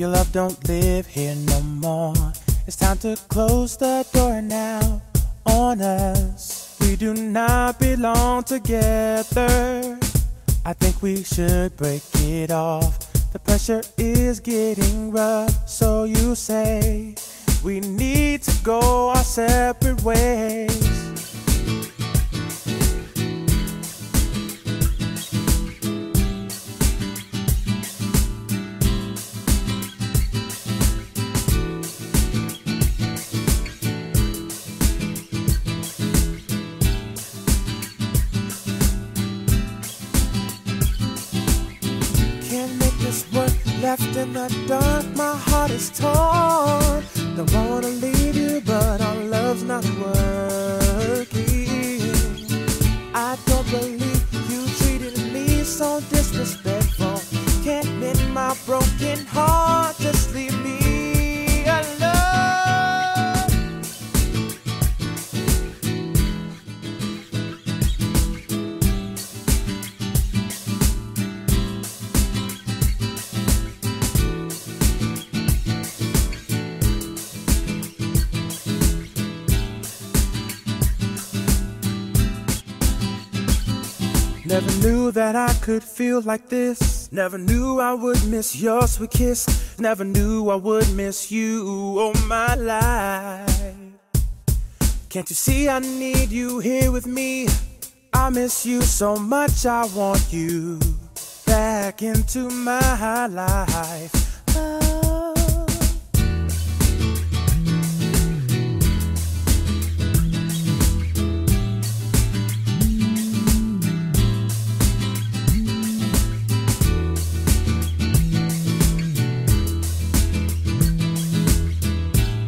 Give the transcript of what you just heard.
Your love don't live here no more. It's time to close the door now on us. We do not belong together. I think we should break it off. The pressure is getting rough, so you say we need to go our separate ways. Left in the dark, my heart is torn. Don't wanna leave you, but our love's not working. I don't believe you treated me so disrespectful. Can't mend my broken heart, Never knew that I could feel like this. Never knew I would miss your sweet kiss. Never knew I would miss you all my life. Can't you see I need you here with me? I miss you so much, I want you back into my life. Oh.